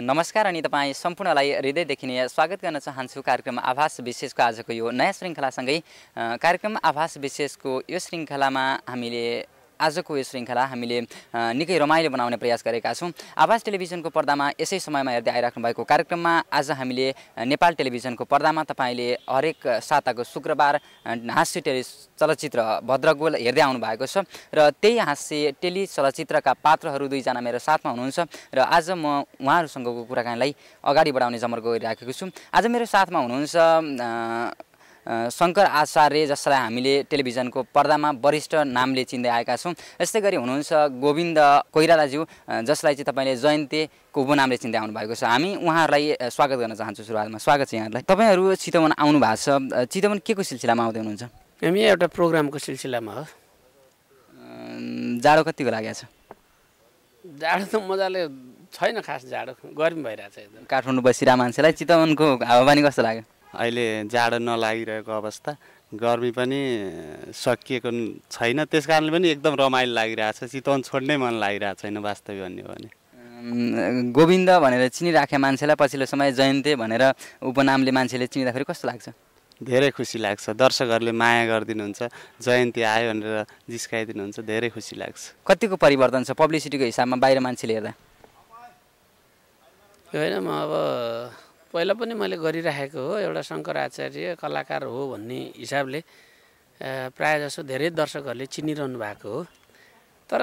नमस्कार अनि तपाईँ सम्पूर्णलाई हृदयदेखि नै स्वागत गर्न चाहन्छु कार्यक्रम आभास विशेषको आजको यो नयाँ श्रृङ्खलासँगै। कार्यक्रम आभास विशेषको यो श्रृङ्खलामा हामीले आजको यो श्रृङ्खला हामीले निकै रमाइलो बनाउने प्रयास गरेका छौँ। आवाज टेलिभिजनको पर्दामा यसै समयमा हेर्दै आइराख्नु भएको कार्यक्रममा आज हामीले नेपाल टेलिभिजनको पर्दामा तपाईँले हरेक साताको शुक्रबार हास्य टेलि चलचित्र भद्रगोल हेर्दै आउनु भएको छ र त्यही हास्य टेली चलचित्रका पात्रहरू दुईजना मेरो साथमा हुनुहुन्छ र आज म उहाँहरूसँगको कुराकानीलाई अगाडि बढाउने जमर्को गरिराखेको छु। आज मेरो साथमा हुनुहुन्छ शङ्कर आचार्य जसलाई हामीले टेलिभिजनको पर्दामा वरिष्ठ नामले चिन्दै आएका छौँ। यस्तै गरी हुनुहुन्छ गोविन्द कोइरालाज्यू जसलाई चाहिँ तपाईँले जयन्तेको उपनामले चिन्दै आउनु भएको छ। हामी उहाँहरूलाई स्वागत गर्न चाहन्छु सुरुवातमा। स्वागत छ यहाँहरूलाई। तपाईँहरू चितवन आउनु भएको छ चितवन के को सिलसिलामा आउँदै हुनुहुन्छ? हामी एउटा प्रोग्रामको सिलसिलामा हो। जाडो कतिको लागेको छ? जाडो त मजाले छैन खास जाडो। गर्मी भइरहेछ एकदम। काठमाडौँ बसिरहेको मान्छेलाई चितवनको हावापानी कस्तो लाग्यो? अहिले जाडो नलागिरहेको अवस्था गर्मी पनि सकिएको छैन। त्यस कारणले पनि एकदम रमाइलो लागिरहेछ। चितवन छोड्नै मन लागिरहेको छैन वास्तविक भन्ने हो भने गोविन्द भनेर चिनिराखेका मान्छेलाई पछिल्लो समय जयन्ते भनेर उपनामले मान्छेले चिनिँदाखेरि कस्तो लाग्छ? धेरै खुसी लाग्छ। दर्शकहरूले माया गरिदिनुहुन्छ जयन्ती आयो भनेर जिस्काइदिनुहुन्छ धेरै खुसी लाग्छ। कतिको परिवर्तन छ पब्लिसिटीको हिसाबमा बाहिर मान्छेले हेर्दा? होइन म अब पहिला पनि मैले गरिराखेको हो एउटा शङ्कर आचार्य कलाकार हो भन्ने हिसाबले प्रायः जसो धेरै दर्शकहरूले चिनिरहनु भएको हो। तर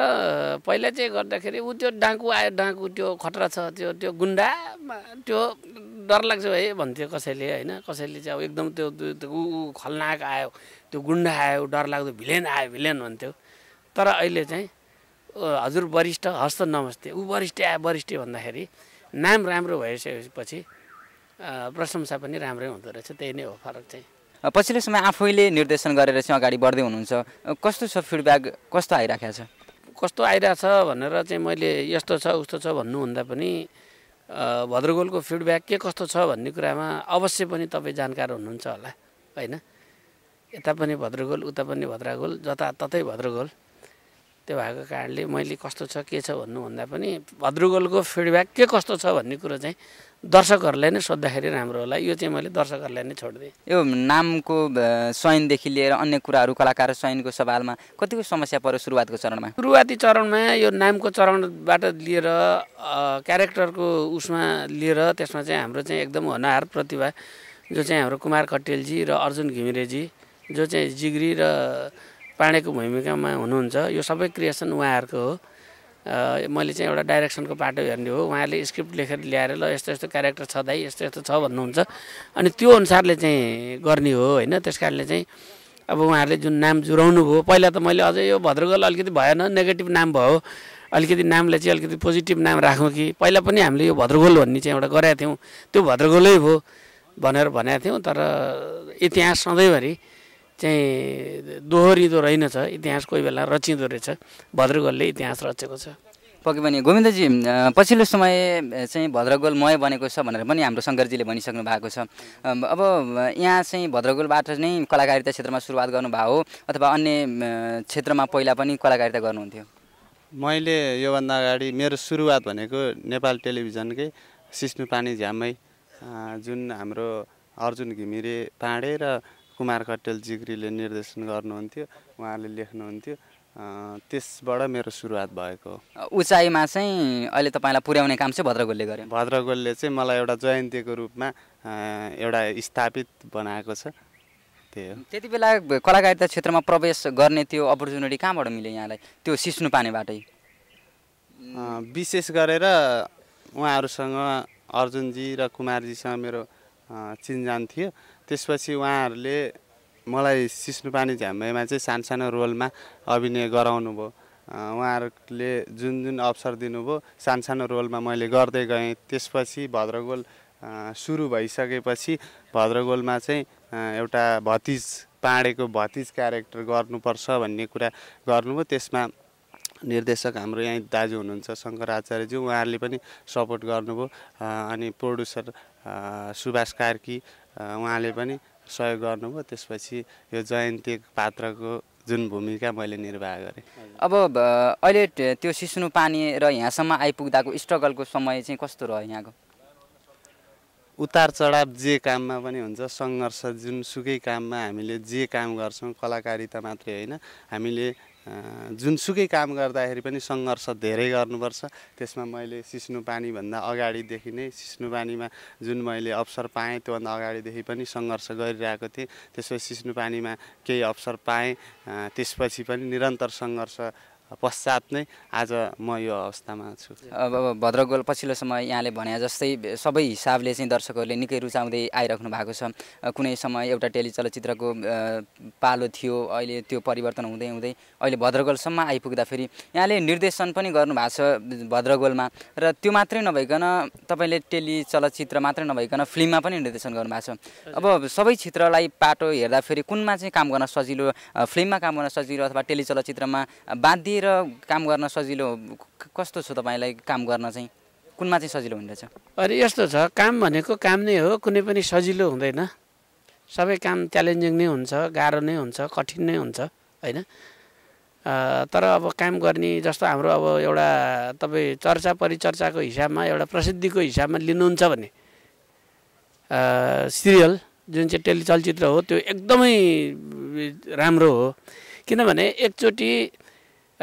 पहिला चाहिँ गर्दाखेरि ऊ त्यो डाँकु आयो डाँकु त्यो खतरा छ त्यो त्यो गुन्डा त्यो डरलाग्छ है भन्थ्यो कसैले होइन? कसैले चाहिँ अब एकदम त्यो ऊ खलनायक आयो त्यो गुन्डा आयो डरलाग्दो भिलेन आयो भिलेन भन्थ्यो। तर अहिले चाहिँ "ओ, हजुर वरिष्ठ हस्त नमस्ते ऊ वरिष्ठ आयो वरिष्ठ भन्दाखेरि नाम राम्रो भइसकेपछि प्रशंसा पनि राम्रै हुँदो रहेछ त्यही नै हो फरक चाहिँ। पछिल्लो समय आफैले निर्देशन गरेर चाहिँ अगाडि बढ्दै हुनुहुन्छ। कस्तो छ फिडब्याक कस्तो आइराखेको छ? कस्तो आइरहेछ भनेर चाहिँ मैले यस्तो छ उस्तो छ भन्नुभन्दा पनि भद्रगोलको फिडब्याक के कस्तो छ भन्ने कुरामा अवश्य पनि तपाईँ जानकार हुनुहुन्छ होला होइन? यता पनि भद्रगोल उता पनि भद्रगोल जताततै भद्रगोल। त्यो भएको कारणले मैले कस्तो छ के छ भन्नुभन्दा पनि भद्रगोलको फिडब्याक के कस्तो छ भन्ने कुरो चाहिँ दर्शकहरूलाई नै सोद्धाखेरि राम्रो होला। यो चाहिँ मैले दर्शकहरूलाई नै छोडिदिएँ। यो नामको चयनदेखि लिएर अन्य कुराहरू कलाकार चयनको सवालमा कतिको समस्या पर्यो सुरुवातको चरणमा? सुरुवाती चरणमा यो नामको चरणबाट लिएर क्यारेक्टरको उसमा लिएर त्यसमा चाहिँ हाम्रो चाहिँ एकदम होनाहार प्रतिभा जो चाहिँ हाम्रो कुमार कटेलजी र अर्जुन घिमिरेजी जो चाहिँ जिग्री र पाँडेको भूमिकामा हुनुहुन्छ यो सबै क्रिएसन उहाँहरूको हो। मैले चाहिँ एउटा डाइरेक्सनको पाटो हेर्ने हो। उहाँले स्क्रिप्ट लेखेर ल्याएर ल यस्तो यस्तो क्यारेक्टर छ दाइ यस्तो यस्तो छ भन्नुहुन्छ। अनि त्यो अनुसारले चाहिँ गर्ने हो होइन? त्यस कारणले चाहिँ अब उहाँहरूले जुन नाम जुराउनु भयो पहिला त मैले अझै यो भद्रगोल अलिकति भएन नेगेटिभ नाम भयो। अलिकति नामलाई चाहिँ अलिकति पोजिटिभ नाम राखौँ कि। पहिला पनि हामीले यो भद्रगोल भन्ने चाहिँ एउटा गरेका थियौँ। त्यो भद्रगोलै भयो भनेर भनेका थियौँ तर इतिहास सधैँभरि चाहिँ दोहोरिँदो रहेनछ इतिहास कोही बेला रचिँदो रहेछ। भद्रगोलले इतिहास रचेको छ। पक्कै पनि। गोविन्दजी पछिल्लो समय चाहिँ भद्रगोलमय बनेको छ भनेर पनि हाम्रो शङ्करजीले भनिसक्नु भएको छ। अब यहाँ चाहिँ भद्रगोलबाट नै कलाकारिता क्षेत्रमा सुरुवात गर्नुभएको हो अथवा अन्य क्षेत्रमा पहिला पनि कलाकारिता गर्नुहुन्थ्यो? मैले योभन्दा अगाडि मेरो सुरुवात भनेको नेपाल टेलिभिजनकै सिस्नु पानी झ्यामै जुन हाम्रो अर्जुन घिमिरे पाँडे र कुमार कटेल जिग्रीले निर्देशन गर्नुहुन्थ्यो उहाँले लेख्नुहुन्थ्यो। त्यसबाट मेरो सुरुवात भएको हो। उचाइमा चाहिँ अहिले तपाईँलाई पुर्याउने काम चाहिँ भद्रगोलले गर्यो। भद्रगोलले चाहिँ मलाई एउटा जयन्तीको रूपमा एउटा स्थापित बनाएको छ। त्यही हो। त्यति बेला कलाकारिता क्षेत्रमा प्रवेश गर्ने त्यो अपर्च्युनिटी कहाँबाट मिल्यो यहाँलाई? त्यो सिस्नु पानेबाटै। विशेष गरेर उहाँहरूसँग अर्जुनजी र कुमारजीसँग मेरो चिनजान थियो। त्यसपछि उहाँहरूले मलाई सिस्नुपानी झ्याम्मेमा चाहिँ सानो सानो रोलमा अभिनय गराउनु भयो उहाँहरूले जुन जुन अवसर दिनुभयो सानो सानो रोलमा मैले गर्दै गएँ। त्यसपछि भद्रगोल सुरु भइसकेपछि भद्रगोलमा चाहिँ एउटा भतिज पाँडेको भतिज क्यारेक्टर गर्नुपर्छ भन्ने कुरा गर्नुभयो। त्यसमा निर्देशक हाम्रो यहाँ दाजु हुनुहुन्छ शङ्कर आचार्यज्यू उहाँहरूले पनि सपोर्ट गर्नुभयो। अनि प्रड्युसर सुभाष कार्की उहाँले पनि सहयोग गर्नुभयो। त्यसपछि यो जयन्ती पात्रको जुन भूमिका मैले निर्वाह गरेँ। अब अहिले त्यो सिस्नु पानी र यहाँसम्म आइपुग्दाको स्ट्रगलको समय चाहिँ कस्तो रह्यो यहाँको? उतार चढाव जे काममा पनि हुन्छ सङ्घर्ष जुनसुकै काममा हामीले जे काम गर्छौँ कलाकारिता मात्रै होइन। हामीले जुनसुकै काम गर्दाखेरि पनि सङ्घर्ष धेरै गर्नुपर्छ। त्यसमा मैले सिस्नु पानीभन्दा अगाडिदेखि नै सिस्नु पानीमा जुन मैले अवसर पाएँ त्योभन्दा अगाडिदेखि पनि सङ्घर्ष गरिरहेको थिएँ। त्यसपछि सिस्नु पानीमा केही अवसर पाएँ। त्यसपछि पनि निरन्तर सङ्घर्ष पश्चात नै आज म यो अवस्थामा छु। अब भद्रगोल पछिल्लो समय यहाँले भने जस्तै सबै हिसाबले चाहिँ दर्शकहरूले निकै रुचाउँदै आइराख्नु भएको छ। कुनै समय एउटा टेली चलचित्रको पालो थियो अहिले त्यो परिवर्तन हुँदै हुँदै अहिले भद्रगोलसम्म आइपुग्दाखेरि यहाँले निर्देशन पनि गर्नुभएको छ भद्रगोलमा। र त्यो मात्रै नभइकन तपाईँले टेली चलचित्र मात्रै नभइकन फिल्ममा पनि निर्देशन गर्नुभएको छ। अब सबै क्षेत्रलाई पाटो हेर्दाखेरि कुनमा चाहिँ काम गर्न सजिलो फिल्ममा काम गर्न सजिलो अथवा टेली चलचित्रमा बाँधिएर काम गर्न सजिलो कस्तो छ तपाईँलाई काम गर्न चाहिँ? कुनमा चाहिँ सजिलो हुँदछ? अनि यस्तो छ काम भनेको काम नै हो कुनै पनि सजिलो हुँदैन। सबै काम च्यालेन्जिङ नै हुन्छ गाह्रो नै हुन्छ कठिन नै हुन्छ होइन? तर अब काम गर्ने जस्तो हाम्रो अब एउटा तपाईँ चर्चा परिचर्चाको हिसाबमा एउटा प्रसिद्धिको हिसाबमा लिनुहुन्छ भने सिरियल जुन चाहिँ टेली चलचित्र हो त्यो एकदमै राम्रो हो। किनभने एकचोटि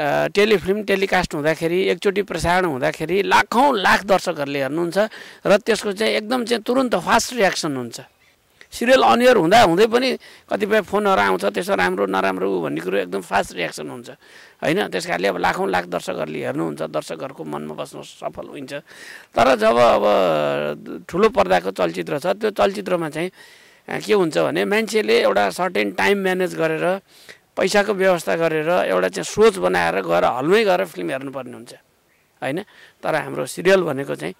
टेलिफिल्म टेलिकास्ट हुँदाखेरि एकचोटि प्रसारण हुँदाखेरि लाखौँ लाख दर्शकहरूले हेर्नुहुन्छ र त्यसको चाहिँ एकदम चाहिँ तुरन्त फास्ट रियाक्सन हुन्छ। सिरियल अनियर हुँदा हुँदै पनि कतिपय फोनहरू आउँछ त्यसो राम्रो नराम्रो भन्ने कुरो एकदम फास्ट रियाक्सन हुन्छ। होइन? त्यस कारणले अब लाखौँ लाख दर्शकहरूले हेर्नुहुन्छ दर्शकहरूको मनमा बस्नु सफल हुन्छ। तर जब अब ठुलो पर्दाको चलचित्र छ त्यो चलचित्रमा चाहिँ के हुन्छ भने मान्छेले एउटा सर्टेन टाइम म्यानेज गरेर पैसाको व्यवस्था गरेर एउटा चाहिँ सोच बनाएर गएर हलमै गएर फिल्म हेर्नुपर्ने हुन्छ। होइन? तर हाम्रो सिरियल भनेको चाहिँ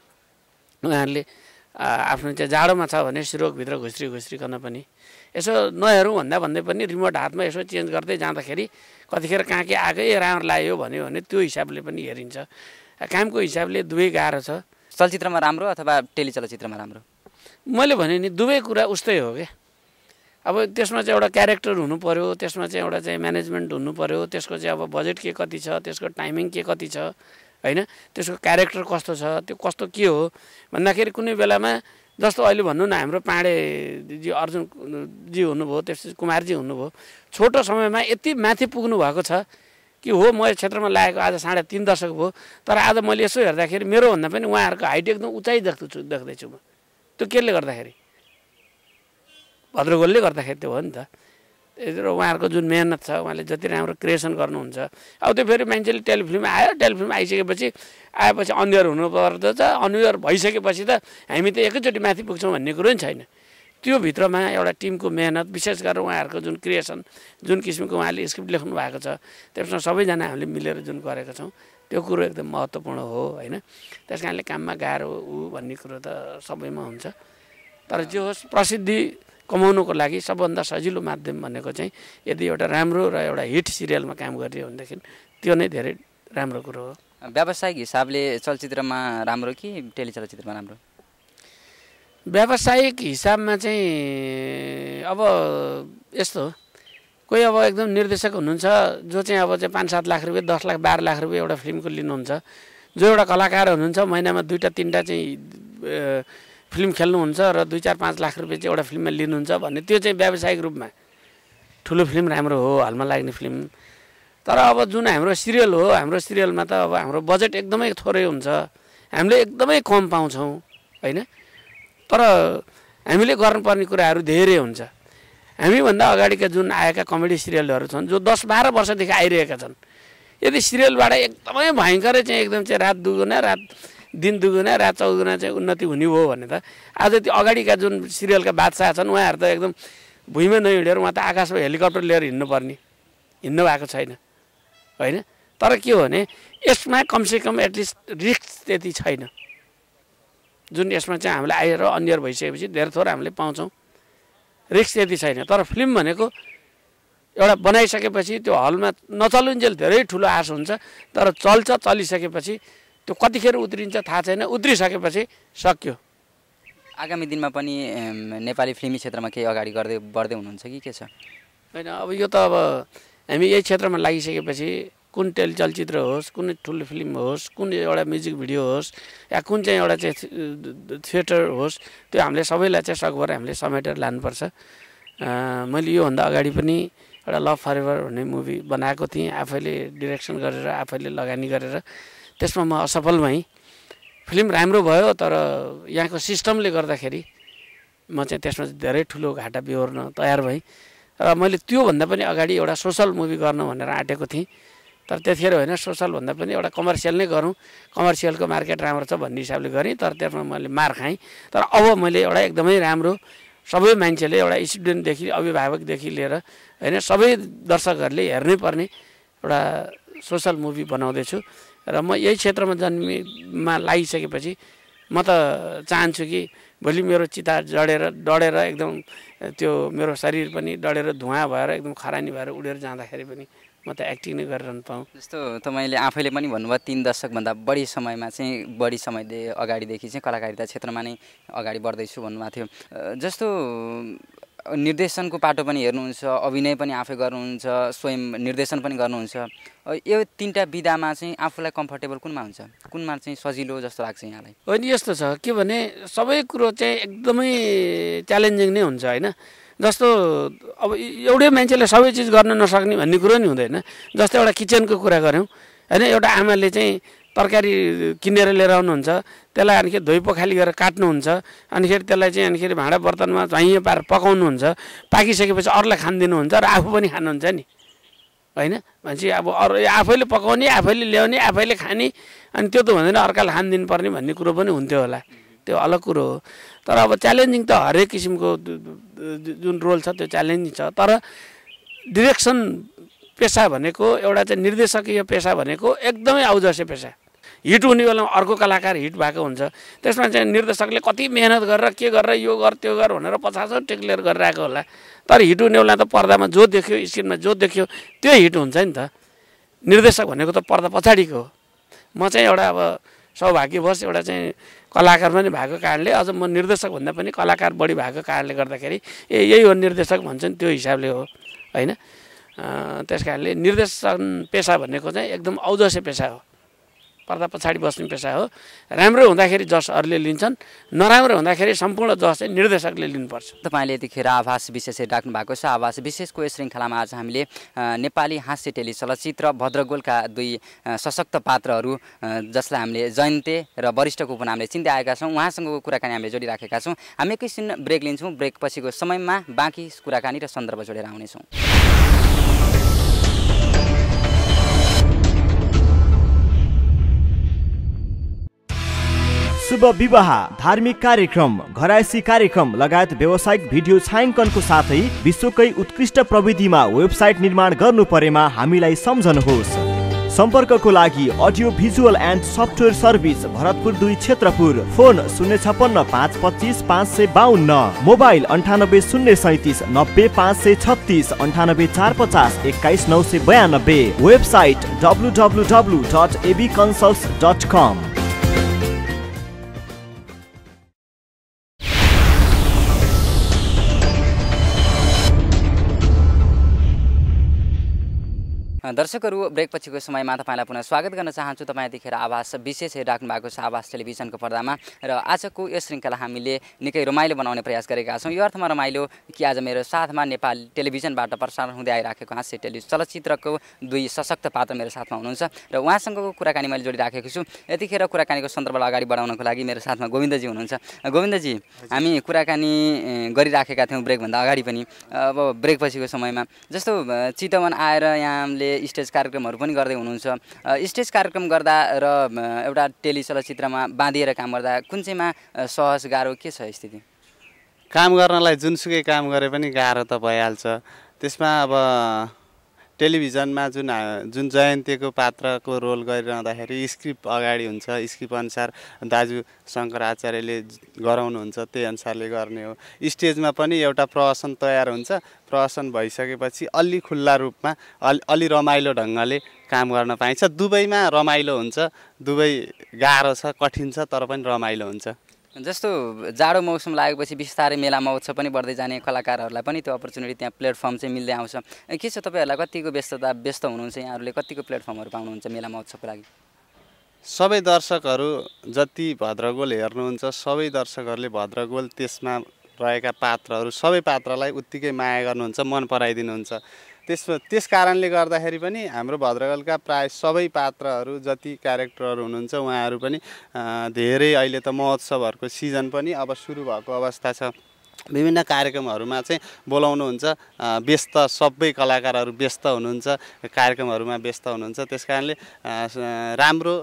उहाँहरूले आफ्नो चाहिँ जाडोमा छ भने सिरोकभित्र घुस्री घुस्रिकन पनि। यसो नहेरौँ भन्दा भन्दै पनि रिमोट हातमा यसो चेन्ज गर्दै जाँदाखेरि कतिखेर कहाँ के आएकै राम्रो लाग्यो भन्यो भने त्यो हिसाबले पनि हेरिन्छ। कामको हिसाबले दुवै गाह्रो छ। चलचित्रमा राम्रो अथवा टेली चलचित्रमा राम्रो? मैले भने नि दुवै कुरा उस्तै हो क्या अब त्यसमा चाहिँ एउटा क्यारेक्टर हुनु पऱ्यो त्यसमा चाहिँ एउटा चाहिँ म्यानेजमेन्ट हुनु पऱ्यो त्यसको चाहिँ अब बजेट के कति छ त्यसको टाइमिङ के कति छ होइन? त्यसको क्यारेक्टर कस्तो छ त्यो कस्तो के हो? भन्दाखेरि कुनै बेलामा जस्तो अहिले भन्नु न हाम्रो पाँडेजी अर्जुनजी हुनुभयो त्यसपछि कुमारजी हुनुभयो छोटो समयमा यति माथि पुग्नु भएको छ कि हो म यस क्षेत्रमा लागेको आज साढे तिन दशक भयो तर आज मैले यसो हेर्दाखेरि मेरोभन्दा पनि उहाँहरूको हाइट एकदम उचाइ देख्दैछु देख्दैछु म। त्यो केले गर्दाखेरि? भद्रगोलले गर्दाखेरि त्यो हो नि त। र उहाँहरूको जुन मेहनत छ उहाँले जति राम्रो क्रिएसन गर्नुहुन्छ। अब त्यो फेरि मान्छेले टेलिफिल्म आयो टेलिफिल्म आइसकेपछि आएपछि अन्यर हुनु पर्दछ अन्यर भइसकेपछि त हामी त एकैचोटि माथि पुग्छौँ भन्ने कुरो नि छैन। त्यो भित्रमा एउटा टिमको मेहनत विशेष गरेर उहाँहरूको जुन क्रिएसन जुन किसिमको उहाँले स्क्रिप्ट लेख्नु भएको छ त्यसमा सबैजना हामीले मिलेर जुन गरेका छौँ त्यो कुरो एकदम महत्त्वपूर्ण हो होइन? त्यस कारणले काममा गाह्रो ऊ भन्ने कुरो त सबैमा हुन्छ। तर जे होस् प्रसिद्धि कमाउनुको लागि सबभन्दा सजिलो माध्यम भनेको चाहिँ यदि एउटा राम्रो र एउटा हिट सिरियलमा काम गरियो भनेदेखि त्यो नै धेरै राम्रो कुरो हो। व्यावसायिक हिसाबले चलचित्रमा राम्रो कि टेली चलचित्रमा राम्रो? व्यावसायिक हिसाबमा चाहिँ अब यस्तो कोही अब एकदम निर्देशक हुनुहुन्छ जो चाहिँ अब चाहिँ पाँच सात लाख रुपियाँ दस लाख बाह्र लाख रुपियाँ एउटा फिल्मको लिनुहुन्छ। जो एउटा कलाकार हुनुहुन्छ महिनामा दुईवटा तिनवटा चाहिँ फिल्म खेल्नुहुन्छ र दुई चार पाँच लाख रुपियाँ चाहिँ एउटा फिल्ममा लिनुहुन्छ भने त्यो चाहिँ व्यावसायिक रूपमा। ठुलो फिल्म राम्रो हो हलमा लाग्ने फिल्म। तर अब जुन हाम्रो सिरियल हो हाम्रो सिरियलमा त अब हाम्रो बजेट एकदमै थोरै हुन्छ। हामीले एकदमै कम पाउँछौँ होइन? तर हामीले गर्नुपर्ने कुराहरू धेरै हुन्छ। हामीभन्दा अगाडिका जुन आएका कमेडी सिरियलहरू छन् जो दस बाह्र वर्षदेखि आइरहेका छन् यदि सिरियलबाट एकदमै भयङ्करै चाहिँ एकदम चाहिँ रात दुगुना रात दिन दुगुना रात चौगुना चाहिँ उन्नति हुने भयो भने त। आज त्यो अगाडिका जुन सिरियलका बादशाह छन् उहाँहरू त एकदम भुइँमा नहिँडेर उहाँ त आकाशमा हेलिकप्टर लिएर हिँड्नुपर्ने। हिँड्नु भएको छैन। होइन? तर के हो भने यसमा कमसेकम एटलिस्ट रिस्क त्यति छैन। जुन यसमा चाहिँ हामीलाई आएर अन्यर भइसकेपछि धेरै थोर हामीले पाउँछौँ। रिस्क त्यति छैन। तर फिल्म भनेको एउटा बनाइसकेपछि त्यो हलमा नचलुन्जेल धेरै ठुलो आश हुन्छ तर चल्छ चलिसकेपछि त्यो कतिखेर उत्रिन्छ थाहा छैन उत्रिसकेपछि सक्यो। आगामी दिनमा पनि नेपाली फिल्मी क्षेत्रमा केही अगाडि गर्दै बढ्दै हुनुहुन्छ कि के छ? होइन अब यो त अब हामी यही क्षेत्रमा लागिसकेपछि कुन टेलिचलचित्र होस् कुनै ठुलो फिल्म होस् कुन एउटा म्युजिक भिडियो होस् या कुन चाहिँ एउटा चाहिँ थिएटर होस् त्यो हामीले सबैलाई चाहिँ सकभर हामीले समेटेर लानुपर्छ। मैले योभन्दा अगाडि पनि एउटा लभ फरेभर भन्ने मुभी बनाएको थिएँ आफैले डिरेक्सन गरेर आफैले लगानी गरेर। त्यसमा म असफल भएँ। फिल्म राम्रो भयो तर यहाँको सिस्टमले गर्दाखेरि म चाहिँ त्यसमा धेरै ठुलो घाटा बिहोर्न तयार भएँ। र मैले त्योभन्दा पनि अगाडि एउटा सोसल मुभी गर्नु भनेर आँटेको थिएँ। तर त्यतिखेर होइन सोसलभन्दा पनि एउटा कमर्सियल नै गरौँ। कमर्सियलको मार्केट राम्रो छ भन्ने हिसाबले गरेँ तर त्यसमा मैले मार खाएँ। तर अब मैले एउटा एकदमै राम्रो सबै मान्छेले एउटा स्टुडेन्टदेखि अभिभावकदेखि लिएर होइन सबै दर्शकहरूले हेर्नै पर्ने एउटा सोसल मुभी बनाउँदैछु। र म यही क्षेत्रमा जन्मीमा लागिसकेपछि म त चाहन्छु कि भोलि मेरो चिता जडेर डढेर एकदम त्यो मेरो शरीर पनि डढेर धुवा भएर एकदम खरानी भएर उडेर जाँदाखेरि पनि म त एक्टिङ नै गरिरहनु पाऊँ। जस्तो तपाईँले आफैले पनि भन्नुभयो तिन दशकभन्दा बढी समयमा चाहिँ बढी समयले अगाडिदेखि चाहिँ कलाकारिता क्षेत्रमा नै अगाडि बढ्दैछु भन्नुभएको थियो। जस्तो निर्देशनको पाटो पनि हेर्नुहुन्छ अभिनय पनि आफै गर्नुहुन्छ स्वयं निर्देशन पनि गर्नुहुन्छ। यो तिनवटा विधामा चाहिँ आफूलाई कम्फर्टेबल कुनमा हुन्छ? कुनमा चाहिँ सजिलो जस्तो लाग्छ यहाँलाई? होइन यस्तो छ के भने सबै कुरो चाहिँ एकदमै च्यालेन्जिङ नै हुन्छ होइन? जस्तो अब एउटै मान्छेले सबै चिज गर्न नसक्ने भन्ने कुरो नि हुँदैन। जस्तो एउटा किचनको कुरा गऱ्यौँ होइन? एउटा आमाले चाहिँ तरकारी किनेर लिएर आउनुहुन्छ त्यसलाई अनिखेरि धोइ पखाली गरेर काट्नुहुन्छ अनिखेरि त्यसलाई चाहिँ अनिखेरि भाँडा बर्तनमा झैँ पारेर पकाउनुहुन्छ पाकिसकेपछि अरूलाई खान दिनुहुन्छ र आफू पनि खानुहुन्छ नि। होइन? मान्छे अब अरू आफैले पकाउने आफैले ल्याउने आफैले खाने अनि त्यो त हुँदैन अर्कालाई खान दिनुपर्ने भन्ने कुरो पनि हुन्थ्यो होला। त्यो अलग कुरो हो। तर अब च्यालेन्जिङ त हरेक किसिमको जुन रोल छ त्यो च्यालेन्जिङ छ। तर डिरेक्सन पेसा भनेको एउटा चाहिँ निर्देशकीय पेसा भनेको एकदमै औजसे पेसा। हिट हुने बेलामा अर्को कलाकार हिट भएको हुन्छ। त्यसमा चाहिँ निर्देशकले कति मेहनत गरेर के गरेर यो गर त्यो गर भनेर पचासौँ टेक्लेयर गरिरहेको होला। तर हिट हुने बेला त पर्दामा जो देख्यो स्क्रिनमा जो देख्यो त्यो हिट हुन्छ नि त। निर्देशक भनेको त पर्दा पछाडिको हो। म चाहिँ एउटा अब सौभाग्यवश एउटा चाहिँ कलाकार पनि भएको कारणले अझ म निर्देशक भन्दा पनि कलाकार बढी भएको कारणले गर्दाखेरि ए यही हो निर्देशक भन्छन् त्यो हिसाबले हो होइन? त्यस कारणले निर्देशन पेसा भनेको चाहिँ एकदम औजसे पेसा हो। पर्दा पछाडि बस्ने पेसा हो। राम्रो हुँदाखेरि जस अरूले लिन्छन् नराम्रो हुँदाखेरि सम्पूर्ण जस चाहिँ निर्देशकले लिनुपर्छ। तपाईँले यतिखेर आभास विशेष राख्नु भएको छ। आभास विशेषको यस श्रृङ्खलामा आज हामीले नेपाली हास्य टेली चलचित्र भद्रगोलका दुई सशक्त पात्रहरू जसलाई हामीले जयन्ते र वरिष्ठको उपनामले चिन्दै आएका छौँ। उहाँसँगको कुराकानी हामीले जोडिराखेका छौँ। हामी एकैछिन ब्रेक लिन्छौँ। ब्रेक पछिको समयमा बाँकी कुराकानी र सन्दर्भ जोडेर आउनेछौँ। शुभ विवाह धार्मिक कार्यक्रम घरायसी कार्यक्रम लगायत व्यावसायिक भिडियो छायाङ्कनको साथै विश्वकै उत्कृष्ट प्रविधिमा वेबसाइट निर्माण गर्नु परेमा हामीलाई सम्झनुहोस्। सम्पर्कको लागि audio visual and software service Bharatpur दुई क्षेत्रपुर। फोन शून्य छप्पन्न पाँच पच्चिस पाँच सय बाहन्न मोबाइल अन्ठानब्बे शून्य सैतिस नब्बे पाँच सय छत्तिस अन्ठानब्बे चार पचास एक्काइस नौ सय बयानब्बे। Website W W W dot AB consult dot com दर्शकहरू ब्रेक पछिको समयमा तपाईँलाई पुनः स्वागत गर्न चाहन्छु। तपाईँ यतिखेर आवास विशेष हेरिराख्नु भएको छ आवास टेलिभिजनको पर्दामा र आजको यो श्रृङ्खला हामीले निकै रमाइलो बनाउने प्रयास गरेका छौँ। यो अर्थमा रमाइलो कि आज मेरो साथमा नेपाल टेलिभिजनबाट प्रसारण हुँदै आइराखेको हाँस्य टेलि चलचित्रको दुई सशक्त पात्र मेरो साथमा हुनुहुन्छ र उहाँसँगको कुराकानी मैले जोडिराखेको छु। यतिखेर कुराकानीको सन्दर्भलाई अगाडि बढाउनको लागि मेरो साथमा गोविन्दजी हुनुहुन्छ। गोविन्दजी हामी कुराकानी गरिराखेका थियौँ ब्रेकभन्दा अगाडि पनि। अब ब्रेक पछिको समयमा जस्तो चितवन आएर यहाँले स्टेज कार्यक्रमहरू पनि गर्दै हुनुहुन्छ। स्टेज कार्यक्रम गर्दा र एउटा टेली चलचित्रमा बाँधिएर काम गर्दा कुन चाहिँमा सहज गाह्रो के छ स्थिति? काम गर्नलाई जुनसुकै काम गरे पनि गाह्रो त भइहाल्छ। त्यसमा अब टेलिभिजनमा जुन जुन जयन्तीको पात्रको रोल गरिरहँदाखेरि स्क्रिप्ट अगाडि हुन्छ। स्क्रिप्ट अनुसार दाजु शङ्कर आचार्यले गराउनुहुन्छ त्यही अनुसारले गर्ने हो। स्टेजमा पनि एउटा प्रहसन तयार हुन्छ। प्रहसन भइसकेपछि अलि खुल्ला रूपमा अलि अलि रमाइलो ढङ्गले काम गर्न पाइन्छ। दुवैमा रमाइलो हुन्छ। दुवै गाह्रो छ कठिन छ तर पनि रमाइलो हुन्छ। जस्तो जाडो मौसम लागेपछि बिस्तारै मेला महोत्सव पनि बढ्दै जाने कलाकारहरूलाई पनि त्यो अपर्च्युनिटी त्यहाँ प्लेटफर्म चाहिँ मिल्दै आउँछ। के छ तपाईँहरूलाई? कतिको व्यस्तता व्यस्त हुनुहुन्छ यहाँहरूले? कतिको प्लेटफर्महरू पाउनुहुन्छ मेला महोत्सवको लागि? सबै दर्शकहरू जति भद्रगोल हेर्नुहुन्छ सबै दर्शकहरूले भद्रगोल त्यसमा रहेका पात्रहरू सबै पात्रलाई उत्तिकै माया गर्नुहुन्छ मन पराइदिनुहुन्छ। त्यस त्यस कारणले गर्दाखेरि पनि हाम्रो भद्रगोलका प्राय सबै पात्रहरू जति क्यारेक्टरहरू हुनुहुन्छ उहाँहरू पनि धेरै अहिले त महोत्सवहरूको सिजन पनि अब सुरु भएको अवस्था छ। विभिन्न कार्यक्रमहरूमा चाहिँ बोलाउनुहुन्छ व्यस्त सबै कलाकारहरू व्यस्त हुनुहुन्छ कार्यक्रमहरूमा व्यस्त हुनुहुन्छ। त्यस कारणले राम्रो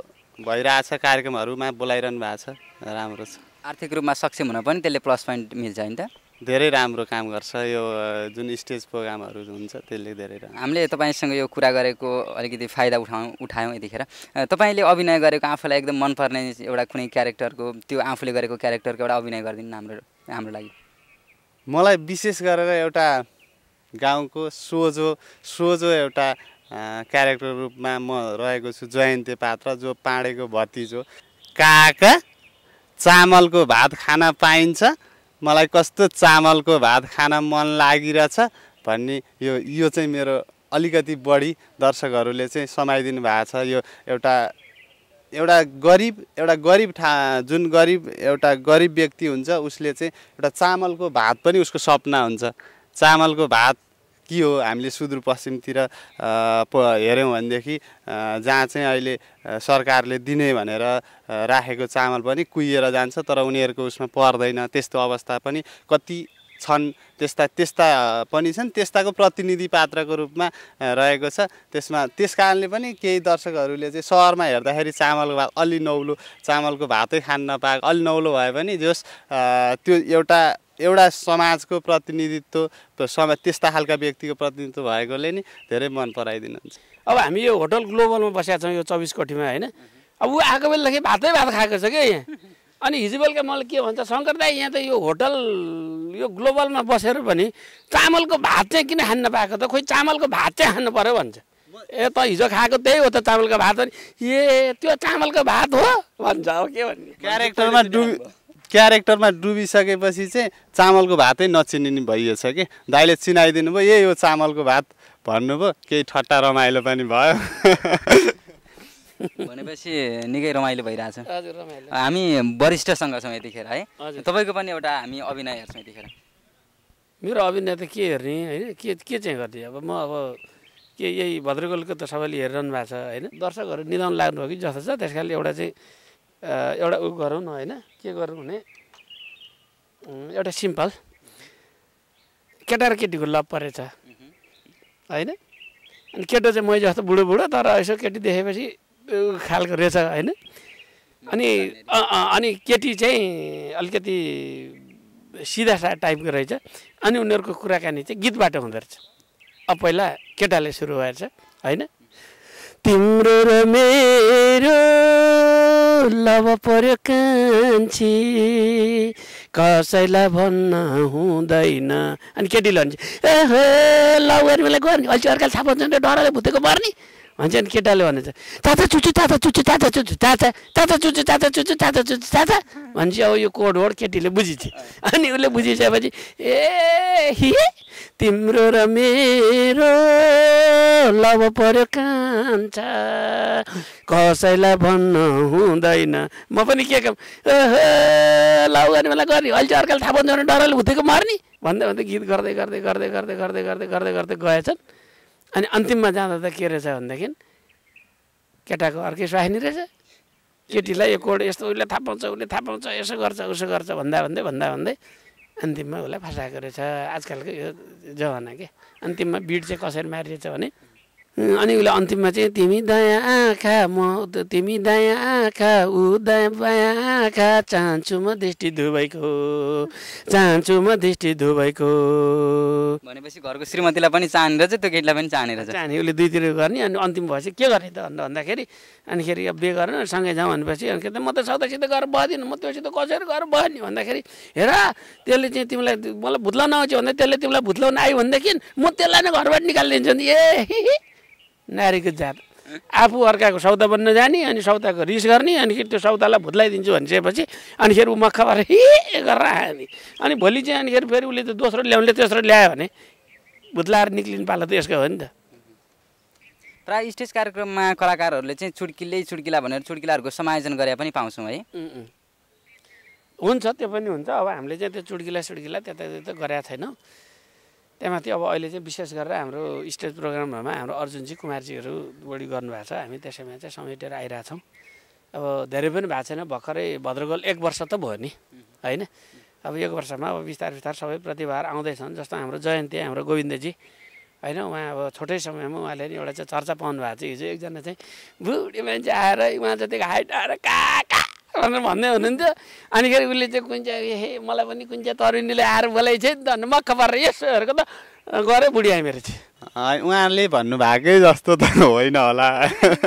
भइरहेछ कार्यक्रमहरूमा बोलाइरहनु भएको छ राम्रो छ। आर्थिक रूपमा सक्षम हुन पनि त्यसले प्लस पोइन्ट मिल्छ होइन त? धेरै राम्रो काम गर्छ। यो जुन स्टेज प्रोग्रामहरू हुन्छ त्यसले धेरै राम्रो। हामीले तपाईँसँग यो कुरा गरेको अलिकति फाइदा उठाउँ उठायौँ यतिखेर। तपाईँले अभिनय गरेको आफूलाई एकदम मनपर्ने एउटा कुनै क्यारेक्टरको त्यो आफूले गरेको क्यारेक्टरको एउटा अभिनय गरिदिनु हाम्रो हाम्रो लागि मलाई विशेष गरेर एउटा गाउँको सोझो सोझो एउटा क्यारेक्टर रूपमा म रहेको छु जयन्ते पात्र जो पाँडेको भतिजो। काका चामलको भात खान पाइन्छ। मलाई कस्तो चामलको भात खान मन लागिरहेछ भन्ने यो यो चाहिँ मेरो अलिकति बढी दर्शकहरूले चाहिँ समाइदिनु भएको छ। यो एउटा एउटा गरिब एउटा गरिब ठा जुन गरिब एउटा गरिब व्यक्ति हुन्छ उसले चाहिँ एउटा चामलको भात पनि उसको सपना हुन्छ। चामलको भात के हो हामीले सुदूरपश्चिमतिर प हेऱ्यौँ भनेदेखि जहाँ चाहिँ अहिले सरकारले दिने भनेर राखेको चामल पनि कुहिएर जान्छ तर उनीहरूको उसमा पर्दैन। त्यस्तो अवस्था पनि कति छन् त्यस्ता त्यस्ता पनि छन् त्यस्ताको प्रतिनिधि पात्रको रूपमा रहेको छ। त्यसमा त्यस कारणले पनि केही दर्शकहरूले चाहिँ सहरमा हेर्दाखेरि चामलको भात अलि नौलो चामलको भातै खान नपाएको अलि नौलो भए पनि जस त्यो एउटा एउटा समाजको प्रतिनिधित्व त समा त्यस्ता खालका व्यक्तिको प्रतिनिधित्व भएकोले नि धेरै मन पराइदिनुहुन्छ। अब हामी यो होटल ग्लोबलमा बसेका छौँ यो चौबिस कोठीमा होइन? अब ऊ आएको बेलादेखि भातै भात खाएको छ क्या यहाँ अनि हिजो बेलुका मलाई के भन्छ शङ्कर दाई यहाँ त यो होटल यो ग्लोबलमा बसेर पनि चामलको भात चाहिँ किन खान नपाएको त? खोइ चामलको भात चाहिँ खानु पऱ्यो भन्छ। ए त हिजो खाएको त्यही हो त चामलको भात पनि ए त्यो चामलको भात हो भन्छ। अब के भन्ने? क्यारेक्टरमा डुबी क्यारेक्टरमा डुबिसकेपछि चाहिँ चामलको भातै नचिनिने भइएछ कि? दाइले चिनाइदिनु भयो ए यो चामलको भात भन्नुभयो। केही ठट्टा रमाइलो पनि भयो। भनेपछि निकै रमाइलो भइरहेछ। हजुर रमाइलो। हामी वरिष्ठसँग छौँ यतिखेर है? हजुर। तपाईँको पनि एउटा हामी अभिनय हेर्छौँ यतिखेर। मेरो अभिनय त के हेर्ने होइन? के के चाहिँ गर्ने? अब म अब के यही भद्रगोलको त सबैले हेरिरहनु भएको छ होइन? दर्शकहरू निधाउन लाग्नुभयो कि जस्तो छ त्यस कारणले एउटा चाहिँ एउटा उ गरौँ न होइन? के गरौँ भने? एउटा सिम्पल। केटा र केटीको लभ परेछ। होइन? अनि केटो चाहिँ मै जस्तो बुढो बुढो तर यसो केटी देखेपछि खालको रहेछ होइन? अनि अनि केटी चाहिँ अलिकति सिधा साधा टाइपको रहेछ। अनि उनीहरूको कुराकानी चाहिँ गीतबाट हुँदो रहेछ। अब पहिला केटाले सुरु भएछ होइन? तिम्रो र मेरो लभ पर्यो कान्छी कसैलाई भन्न हुँदैन अनि केटीले भन्छ ए हे लभ गर्ने बेला गर्ने अल्छी अर्काले थाहा पाउँछ भने डरले भुतेको मर्ने भन्छ अनि केटाले भनेछ चाचा चुचु चाचा चुचु चाचा चुचु चाचा चाचा चुचु चाचा चुचु चाचा चुचु चाचा भनेपछि अब यो कोड वर्ड केटीले बुझिछ अनि उसले बुझिसकेपछि ए हि तिम्रो र मेरो लभ पर्यो कान्छा। कसैलाई भन्न हुँदैन। म पनि के काम ओहो गर्ने बेला गर्ने अहिले चाहिँ अर्काले थाहा पाउँछ भने डरले भुतेको मर्ने। भन्दै भन्दै गीत गर्दै गर्दै गर्दै गर्दै गर्दै गर्दै गर्दै गर्दै गएछन्। अनि अन्तिममा जाँदा त के रहेछ भनेदेखि केटाको अर्कै स्वाहिनी रहेछ। केटीलाई यो कोड यस्तो उसले थाहा पाउँछ उसले थाहा पाउँछ यसो गर्छ उसो गर्छ भन्दा भन्दै भन्दा भन्दै अन्तिममा उसलाई फसाएको रहेछ। आजकलको यो जमाना के? अन्तिममा बिड चाहिँ कसरी मारिरहेछ भने अनि उसले अन्तिममा चाहिँ तिमी दायाँ आँखा म तिमी दायाँ आँखा ऊ दायाँ बायाँ आँखा चाहन्छु म दृष्टि धुबैको चाहन्छु म दृष्टि धुबैको भनेपछि घरको श्रीमतीलाई पनि चाहने रहेछ त्यो केटीलाई पनि चाहने रहेछ चाहने उसले दुईतिर गर्ने अनि अन्तिम भएपछि के गर्ने त भन्दा भन्दाखेरि अनिखेरि अब बे गरेन सँगै जाउँ भनेपछि अनि त म त सदासित गएर बहदिनँ म त्योसित कसरी गएर बहने भन्दाखेरि हेर त्यसले चाहिँ तिमीलाई मलाई भुत्लाउन आउँछ भन्दा त्यसले तिमीलाई भुत्लाउन आयो भनेदेखि म त्यसलाई नै घरबाट निकालिदिन्छु नि ए। नारीको जात। आफू अर्काको सौदा बन्न जाने अनि सौदाको रिस गर्ने अनि त्यो सौदालाई भुत्लाइदिन्छु भनिसकेपछि अनि फेरि ऊ मक्ख भएर हे गरेर आयो नि अनि भोलि चाहिँ अनि फेरि उसले त दोस्रो ल्याउनेले तेस्रो ल्यायो भने भुत्लाएर निक्लिनु पाला त यसको हो नि त। प्रायः स्टेज कार्यक्रममा कलाकारहरूले चाहिँ चुड्किलै चुड्किला भनेर चुड्किलाहरूको समायोजन गरे पनि पाउँछौँ है। हुन्छ त्यो पनि हुन्छ। अब हामीले चाहिँ त्यो चुड्किला सुड्किला त्यता त्यता गरेका छैनौँ। त्यहाँमाथि अब अहिले चाहिँ विशेष गरेर हाम्रो स्टेज प्रोग्रामहरूमा हाम्रो अर्जुनजी कुमारजीहरू बढी गर्नुभएको छ। हामी त्यसैमा चाहिँ समेटेर आइरहेछौँ। अब धेरै पनि भएको छैन। भर्खरै भद्रगोल एक वर्ष त भयो नि होइन? अब एक वर्षमा अब बिस्तार बिस्तार सबै प्रतिभाहरू आउँदैछन् जस्तो हाम्रो जयन्ती हाम्रो गोविन्दजी होइन? उहाँ अब छोटै समयमा उहाँले नि एउटा चाहिँ चर्चा पाउनु भएको छ। हिजो एकजना चाहिँ बुढी मान्छे आएर उहाँ जतिको हाइट आएर काका भनेर भन्दै हुनुहुन्थ्यो। अनिखेरि उसले चाहिँ कुन चाहिँ हे मलाई पनि कुन चाहिँ तरुणीले आएर बोलाइ चाहिँ त मक्ख परेर यसोहरूको त गऱ्यो बुढी आइ मेरो चाहिँ उहाँले भन्नुभएकै जस्तो त होइन होला।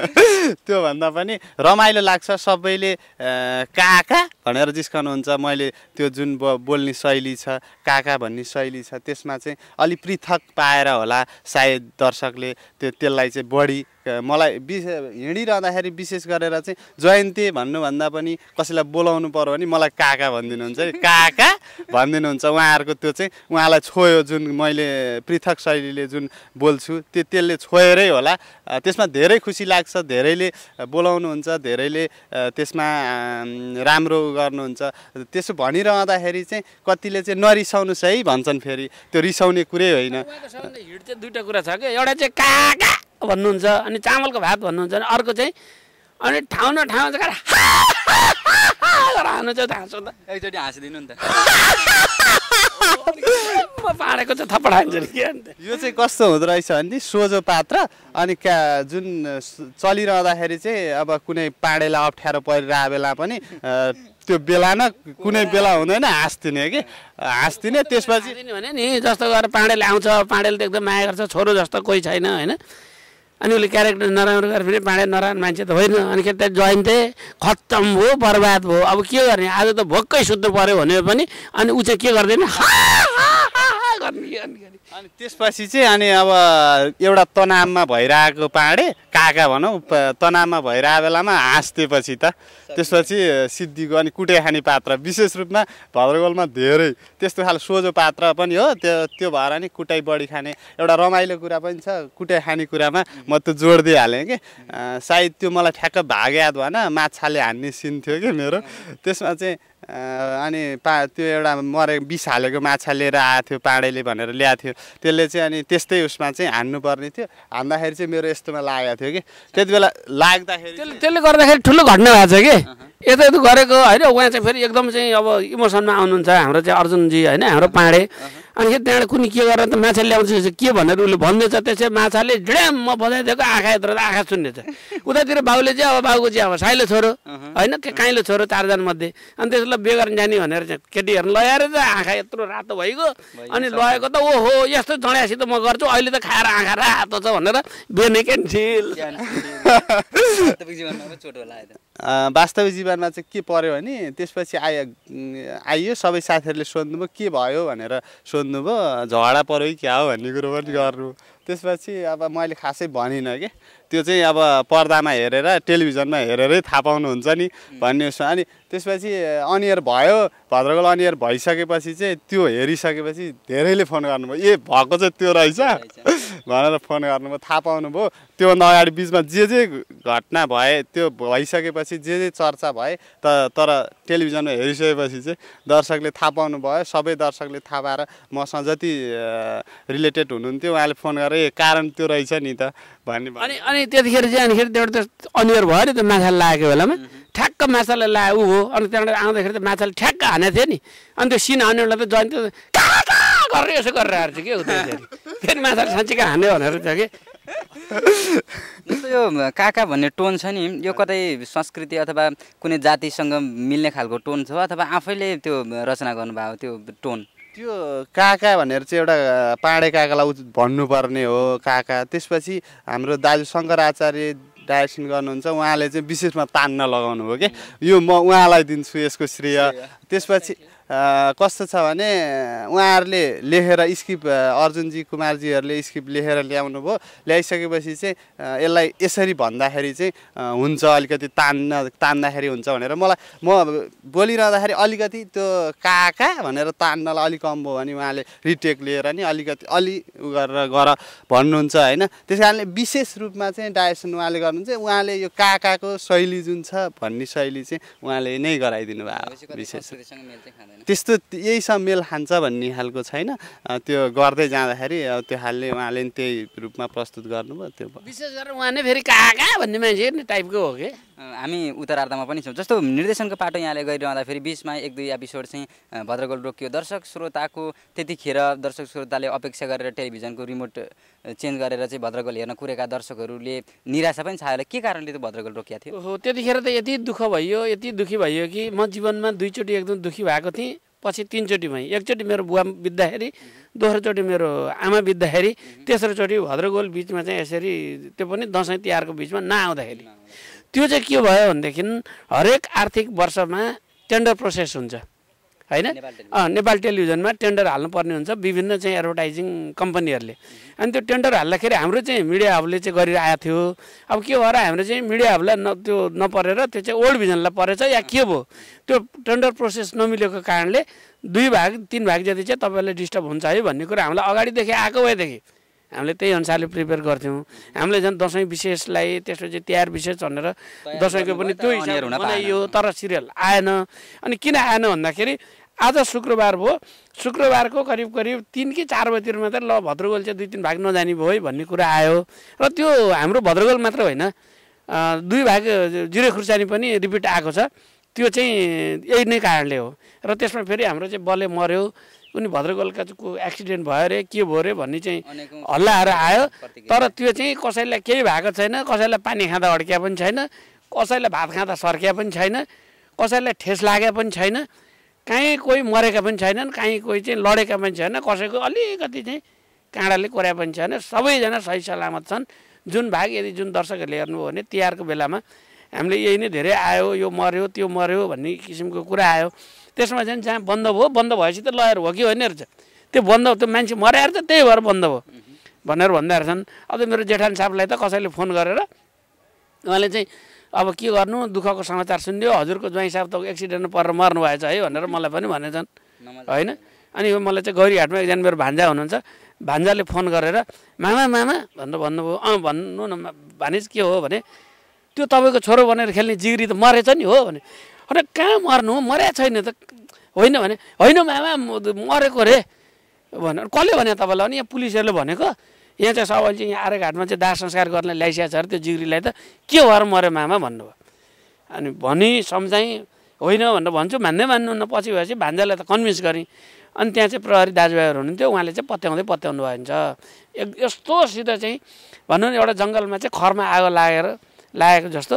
त्योभन्दा पनि रमाइलो लाग्छ सबैले काका भनेर जिस्काउनुहुन्छ मैले त्यो जुन ब बोल्ने शैली छ काका भन्ने शैली छ त्यसमा चाहिँ अलिक पृथक पाएर होला सायद दर्शकले त्यो त्यसलाई चाहिँ बढी मलाई विश हिँडिरहँदाखेरि विशेष गरेर चाहिँ जयन्ती भन्नुभन्दा पनि कसैलाई बोलाउनु पऱ्यो भने मलाई काका भनिदिनुहुन्छ कि काका भनिदिनुहुन्छ। उहाँहरूको त्यो चाहिँ उहाँलाई छोयो जुन मैले पृथक शैलीले जुन बोल्छु त्यो त्यसले छोएरै होला। त्यसमा धेरै खुसी लाग्छ धेरैले बोलाउनुहुन्छ धेरैले त्यसमा राम्रो गर्नुहुन्छ। त्यसो भनिरहँदाखेरि चाहिँ कतिले चाहिँ नरिसाउनुहोस् है भन्छन् फेरि। त्यो रिसाउने कुरै होइन। दुइटा कुरा छ कि? एउटा चाहिँ काका। भन्नुहुन्छ अनि चामलको भात भन्नुहुन्छ अनि अर्को चाहिँ अनि ठाउँ न ठाउँ चाहिँ हा, हा, हा, हा गरेर हान्नु चाहिँ हाँसो त। एकचोटि हाँसिदिनु नि त। म पाडेको चाहिँ थप्पड हान्छ नि के अन्त। यो चाहिँ कस्तो हुँदो रहेछ भने सोझो पात्र अनि क्या जुन चलिरहँदाखेरि चाहिँ अब कुनै पाडेलाई अप्ठ्यारो परिरहेको बेला पनि त्यो बेला न कुनै बेला हुँदैन हाँस्दिने कि? हाँस्दिने त्यसपछि दिने भने नि जस्तो गरेर पाँडेले आउँछ पाँडेले त एकदम माया गर्छ छोरो जस्तो कोही छैन होइन? अनि उसले क्यारेक्टर नराम्रो गरेर फेरि पाँडे नराम्रो मान्छे त होइन। अनि के त्यहाँ जोइन थिएँ खत्तम भयो बर्बाद भयो। अब के गर्ने? आज त भोक्कै सुत्नु पऱ्यो भने पनि अनि ऊ चाहिँ के गर्दैन? गर्ने। अनि त्यसपछि चाहिँ अनि अब एउटा तनावमा भइरहेको पाँडे काका भनौँ तनावमा भइरहेको बेलामा हाँस्दिएपछि त त्यसपछि सिद्धिको अनि कुटे खाने पात्र विशेष रूपमा भद्रगोलमा धेरै त्यस्तो खाले सोझो पात्र पनि हो। त्यो त्यो भएर नि कुटाइ बढी खाने एउटा रमाइलो कुरा पनि छ। कुटाइ खाने कुरामा म त जोड दिइहालेँ कि। सायद त्यो मलाई ठ्याक्क भाग याद भएन। माछाले हान्ने सिन थियो कि मेरो। त्यसमा चाहिँ अनि पा त्यो एउटा मरे बिस हालेको माछा लिएर आएको थियो पाँडेले भनेर ल्याएको थियो। त्यसले चाहिँ अनि त्यस्तै उसमा चाहिँ हान्नुपर्ने थियो। हान्दाखेरि चाहिँ मेरो यस्तोमा लागेको थियो कि। त्यति बेला लाग्दाखेरि त्यसले त्यसले गर्दाखेरि ठुलो घटना भएको छ कि? यता यता गरेको होइन? उहाँ चाहिँ फेरि एकदम चाहिँ अब इमोसनमा आउनुहुन्छ हाम्रो चाहिँ अर्जुनजी होइन? हाम्रो पाँडे। अनि त्यहाँबाट कुनै के गरेर त माछा ल्याउँछ के भनेर उसले भन्दैछ त्यसै माछाले ड्याम म बजाइदिएको आँखा यत्रो त आँखा सुन्नेछ। उतातिर बाउले चाहिँ अब बाउको चाहिँ अब साइलो छोरो होइन? के काइलो छोरो चारजना मध्ये। अनि त्यसलाई बे गर्न जाने भनेर चाहिँ केटीहरू लगाएर चाहिँ आँखा यत्रो रातो भइगयो। अनि लगेको त ओहो यस्तो जड्यासित म गर्छु अहिले त खाएर आँखा रातो छ भनेर बेने क्यान्सिल वास्तविक जीवनमा चाहिँ के पर्यो भने त्यसपछि उम्, आइयो सबै साथीहरूले सोध्नुभयो के भयो? भनेर सोध्नुभयो झगडा पऱ्यो कि क्या हो? भन्ने कुरो पनि गर्नु। त्यसपछि अब मैले खासै भनिनँ कि। त्यो चाहिँ अब पर्दामा हेरेर टेलिभिजनमा हेरेरै थाहा पाउनुहुन्छ नि भन्ने अनि त्यसपछि अनियर भयो भद्रगोल अनियर भइसकेपछि चाहिँ त्यो हेरिसकेपछि धेरैले फोन गर्नुभयो ए भएको चाहिँ त्यो रहेछ। भनेर फोन गर्नुभयो थाहा पाउनुभयो। त्योभन्दा अगाडि बिचमा जे जे घटना भए त्यो भइसकेपछि जे जे चर्चा भए त तर टेलिभिजनमा हेरिसकेपछि चाहिँ दर्शकले थाहा पाउनु भयो सबै दर्शकले थाहा पाएर मसँग जति रिलेटेड हुनुहुन्थ्यो उहाँले फोन गरेर ए कारण त्यो रहेछ नि त। भन्ने अनि अनि त्यतिखेर चाहिँ अनिखेर त्यहाँबाट त अनिवार्य भयो नि त माछाले लागेको बेलामा। ठ्याक्क माछाले लाए ऊ हो। अनि त्यहाँबाट आउँदाखेरि त माछाले ठ्याक्क हानेको थियो नि। अनि त्यो सिन हान्नेलाई त जयन्ती त गरेर यसो गरेर हार्छ कि उता फेरि माछाले साँच्चीकै हान्यो भनेर थियो कि। जस्तो यो काका भन्ने टोन छ नि यो कतै संस्कृति अथवा कुनै जातिसँग मिल्ने खालको टोन छ अथवा आफैले त्यो रचना गर्नुभएको त्यो टोन? त्यो काका भनेर चाहिँ एउटा पाँडे काकालाई भन्नुपर्ने हो काका। त्यसपछि हाम्रो दाजु शङ्कर आचार्य डाइरेक्सन गर्नुहुन्छ उहाँले चाहिँ विशेषमा तान्न लगाउनु हो कि। यो म उहाँलाई दिन्छु यसको श्रेय। त्यसपछि कस्तो छ भने उहाँहरूले लेखेर स्क्रिप्ट अर्जुनजी कुमारजीहरूले स्क्रिप्ट लेखेर ल्याउनु भयो ल्याइसकेपछि चाहिँ यसलाई यसरी भन्दाखेरि चाहिँ हुन्छ अलिकति तान्न तान्दाखेरि हुन्छ भनेर मलाई म बोलिरहँदाखेरि अलिकति त्यो काका भनेर तान्नलाई अलिक कम भयो भने उहाँले रिटेक लिएर नि अलिकति अलि उ गरेर गर भन्नुहुन्छ होइन। त्यस कारणले विशेष रूपमा चाहिँ डाइरेक्सन उहाँले गर्नुहुन्छ। उहाँले यो काकाको शैली जुन छ भन्ने शैली चाहिँ उहाँले नै गराइदिनु भयो विशेष। त्यस्तो यहीसँग मेल खान्छ भन्ने खालको छैन। त्यो गर्दै जाँदाखेरि त्यो खालले उहाँले नि त्यही रूपमा प्रस्तुत गर्नुभयो त्यो। विशेष गरेर उहाँ नै फेरि कहाँ कहाँ भन्ने मान्छे नि टाइपको हो कि? हामी उत्तरार्धमा पनि छौँ। जस्तो निर्देशनको पाटो यहाँले गरिरहँदाखेरि बिचमा एक दुई एपिसोड चाहिँ भद्रगोल रोकियो। दर्शक श्रोताको त्यतिखेर दर्शक श्रोताले अपेक्षा गरेर टेलिभिजनको रिमोट चेन्ज गरेर चाहिँ भद्रगोल हेर्न कुरेका दर्शकहरूले निराशा पनि छायो होला। के कारणले त भद्रगोल रोकिएको थियो? ओहो त्यतिखेर त यति दुःख भयो यति दुःखी भयो कि म जीवनमा दुईचोटि एकदम दुःखी भएको थिएँ। पछि तिनचोटि भएँ। एकचोटि मेरो बुवा बित्दाखेरि दोस्रोचोटि मेरो आमा बित्दाखेरि तेस्रोचोटि भद्रगोल बिचमा चाहिँ यसरी त्यो पनि दसैँ तिहारको बिचमा नआउँदाखेरि। त्यो चाहिँ के भयो भनेदेखि हरेक आर्थिक वर्षमा टेन्डर प्रोसेस हुन्छ। होइन? नेपाल टेलिभिजनमा। टेन्डर हाल्नुपर्ने हुन्छ विभिन्न चाहिँ एडभर्टाइजिङ कम्पनीहरूले। अनि त्यो टेन्डर हाल्दाखेरि हाम्रो चाहिँ मिडिया हबले चाहिँ गरिरहेको थियो। अब के भएर हाम्रो चाहिँ मिडिया हबलाई न त्यो नपरेर त्यो चाहिँ ओल्ड भिजनलाई परेछ या के भयो? त्यो टेन्डर प्रोसेस नमिलेको कारणले दुई भाग तिन भाग जति चाहिँ तपाईँलाई डिस्टर्ब हुन्छ है भन्ने कुरा हामीलाई अगाडिदेखि आएको भएदेखि हामीले त्यही अनुसारले प्रिपेयर गर्थ्यौँ। हामीले झन् दसैँ विशेषलाई त्यसपछि तिहार विशेष भनेर दसैँको पनि त्यो हिसाबले। बनाइयो तर सिरियल आएन। अनि किन आएन भन्दाखेरि आज शुक्रबार भयो। शुक्रबारको करिब करिब तिन कि चार बजीतिर मात्रै ल भद्रगोल चाहिँ दुई तिन भाग नजाने भयो है भन्ने कुरा आयो। र त्यो हाम्रो भद्रगोल मात्र होइन दुई भाग जिरे खुर्सानी पनि रिपिट आएको छ। त्यो चाहिँ यही नै कारणले हो। र त्यसमा फेरि हाम्रो चाहिँ बले मऱ्यो। उनी भद्रगोलका को एक्सिडेन्ट भयो अरे के भयो अरे भन्ने चाहिँ हल्लाहरू आयो। तर त्यो चाहिँ कसैलाई केही भएको छैन कसैलाई पानी खाँदा अड्किया पनि छैन कसैलाई भात खाँदा सर्किया पनि छैन कसैलाई ठेस लागेको पनि छैन। काहीँ कोही मरेका पनि छैनन् काहीँ कोही चाहिँ लडेका पनि छैन कसैको अलिकति चाहिँ काँडाले कोर्या पनि छैन सबैजना सही सलामत छन्। जुन भाग यदि जुन दर्शकहरूले हेर्नुभयो भने तिहारको बेलामा हामीले यही नै धेरै आयो यो मऱ्यो त्यो मऱ्यो भन्ने किसिमको कुरा आयो। त्यसमा चाहिँ जहाँ बन्द भयो बन्द भएपछि त लयर हो कि होइन रहेछ। त्यो बन्द त्यो मान्छे मर्या रहेछ त्यही भएर बन्द भयो भनेर भन्दा रहेछन्। अब मेरो जेठान साहबलाई त कसैले फोन गरेर उहाँले चाहिँ अब के गर्नु? दुःखको समाचार सुनिदियो हजुरको ज्वाइँ साहब त एक्सिडेन्टमा परेर मर्नु भएछ है भनेर मलाई पनि भनेछन्। होइन? अनि यो मलाई चाहिँ गौरीहाटमा एकजना मेरो भान्जा हुनुहुन्छ। भान्जाले फोन गरेर मामा मामा भनेर भन्नुभयो अँ भन्नु न भानिज के हो? भने त्यो तपाईँको छोरो भनेर खेल्ने जिग्री त मरेछ नि हो भने अरे कहाँ मर्नु? मरेको छैन त। होइन भने होइन मामा मरेको रे भनेर कसले भने तपाईँलाई? भने यहाँ पुलिसहरूले भनेको यहाँ चाहिँ सबैले चाहिँ यहाँ आर्यघाटमा चाहिँ दाह संस्कार गर्न ल्याइसकेको छ त्यो जिग्रीलाई त के भएर मऱ्यो मामा भन्नुभयो। अनि भनी सम्झाएँ होइन भनेर भन्छु मान्दै मान्नुहुन्न। पछि भएपछि भान्जालाई त कन्भिन्स गरेँ। अनि त्यहाँ चाहिँ प्रहरी दाजुभाइहरू हुनुहुन्थ्यो उहाँले चाहिँ पत्याउँदै पत्याउनु भयो हुन्छ एक यस्तोसित चाहिँ भनौँ न एउटा जङ्गलमा चाहिँ खरमा आगो लागेर लागेको जस्तो।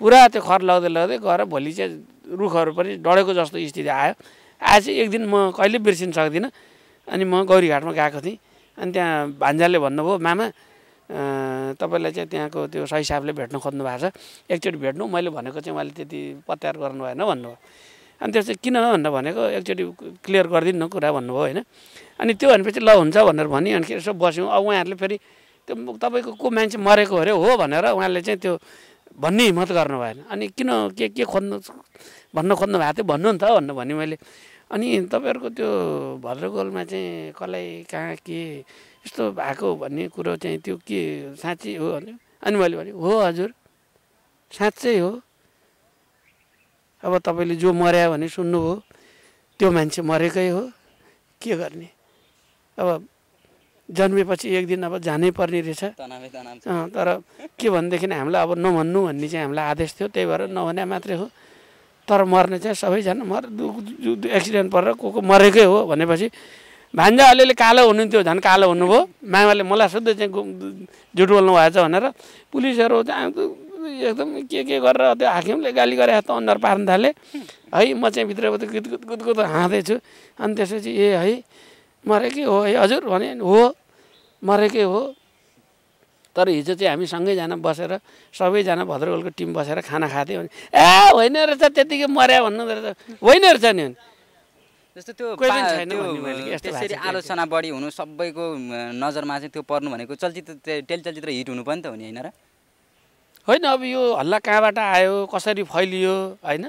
पुरा त्यो खर लगाउँदै लगाउँदै गएर भोलि चाहिँ रुखहरू पनि डढेको जस्तो स्थिति आयो। आज एक दिन म कहिले बिर्सिन सक्दिनँ। अनि म गौरीघाटमा गएको थिएँ। अनि त्यहाँ भान्जाले भन्नुभयो मामा तपाईँलाई चाहिँ त्यहाँको त्यो सही साहबले भेट्न खोज्नु भएको छ। एकचोटि भेट्नु। मैले भनेको चाहिँ उहाँले त्यति पत्यार गर्नु भएन भन्नुभयो। अनि त्यो चाहिँ किन भनेर भनेको एकचोटि क्लियर गरिदिनु कुरा भन्नुभयो होइन। अनि त्यो भनेपछि ल हुन्छ भनेर भने अनि यसो बस्यौँ। अब उहाँहरूले फेरि त्यो तपाईँको को मान्छे मरेको अरे हो भनेर उहाँले चाहिँ त्यो भन्ने हिम्मत गर्नु भएन अनि किन के के खोज्नु भन्न खोज्नु भएको थियो? भन्नु नि त भन्नु भने मैले अनि तपाईँहरूको त्यो भद्रगोलमा चाहिँ कसलाई कहाँ के यस्तो भएको भन्ने कुरो चाहिँ त्यो के साँच्चै हो भने अनि मैले भने हो हजुर साँच्चै हो। अब तपाईँले जो मर्या भने सुन्नुभयो त्यो मान्छे मरेकै हो। के गर्ने? अब जन्मेपछि एक दिन अब जानै पर्ने रहेछ। तर के भनेदेखि हामीलाई अब नभन्नु भन्ने चाहिँ हामीलाई आदेश थियो त्यही भएर नभने मात्रै हो। तर मर्ने चाहिँ सबैजना मर एक्सिडेन्ट परेर को को मरेकै हो भनेपछि भान्जा अलिअलि कालो हुनुहुन्थ्यो झन् कालो हुनुभयो। मामाले मलाई सोध्दै चाहिँ झुट बोल्नु भएछ भनेर। पुलिसहरू चाहिँ एकदम के के गरेर त्यो हाकिमले गाली गरे त अनुहार पार्न थाले। है म चाहिँ भित्रबाट गुद गुद गुद गुद हाँदैछु अनि त्यसपछि ए है मरेकै हो है हजुर भने हो मरेकै हो तर हिजो चाहिँ हामी सँगैजना बसेर सबैजना भद्रगोलको टिम बसेर खाना खाँथ्यौँ भने ए होइन रहेछ त्यतिकै मर्या भन्नु रहेछ। होइन रहेछ नि जस्तो त्यो त्यसरी आलोचना बढी हुनु सबैको नजरमा चाहिँ त्यो पर्नु भनेको चलचित्र टेलिचलचित्र हिट हुनु पनि त हो नि होइन र? होइन अब यो हल्ला कहाँबाट आयो कसरी फैलियो होइन?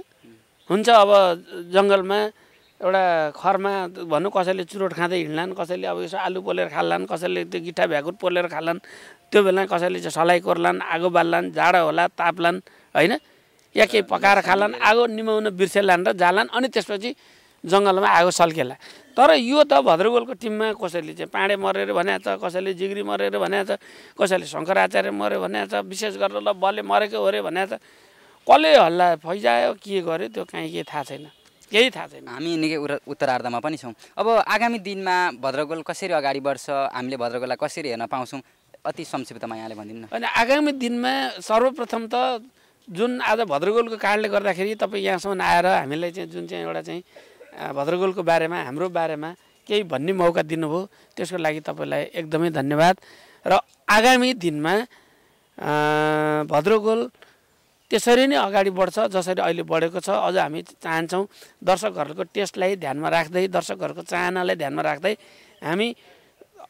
हुन्छ अब जङ्गलमा एउटा खरमा भनौँ कसैले चुरोट खाँदै हिँड्लान् कसैले अब यसो आलु पोलेर खाल्लान् कसैले त्यो गिट्टा भ्याकुर पोलेर खाल्लान् त्यो बेला कसैले चाहिँ सलाई कोर्लान् आगो बाल्लान् जाडो होला ताप्लान् होइन? या केही पकाएर खालान् आगो निमाउन बिर्सेलान् र जालान् अनि त्यसपछि जङ्गलमा आगो सल्केला। तर यो त भद्रगोलको टिममा कसैले चाहिँ पाँडे मरेर भने छ कसैले जिग्री मरेर भने छ कसैले शङ्कराचार्य मऱ्यो भने छ विशेष गरेर ल बलले मरेको हो अरे भने छ। कसले हल्ला फैजायो के गर्यो त्यो काहीँ केही थाहा छैन। केही थाहा छैन। हामी निकै उत्तरार्धमा पनि छौँ। अब आगामी दिनमा भद्रगोल कसरी अगाडि बढ्छ हामीले भद्रगोललाई कसरी हेर्न पाउँछौँ अति संक्षिप्तमा यहाँले भनिदिनु न। आगामी दिनमा सर्वप्रथम त जुन आज भद्रगोलको कारणले गर्दाखेरि तपाईँ यहाँसम्म आएर हामीलाई चाहिँ जुन चाहिँ एउटा चाहिँ भद्रगोलको बारेमा हाम्रो बारेमा केही भन्ने मौका दिनुभयो त्यसको लागि तपाईँलाई एकदमै धन्यवाद। र आगामी दिनमा भद्रगोल त्यसरी नै अगाडि बढ्छ जसरी अहिले बढेको छ। अझ हामी चाहन्छौँ दर्शकहरूको टेस्टलाई ध्यानमा राख्दै दर्शकहरूको चाहनालाई ध्यानमा राख्दै हामी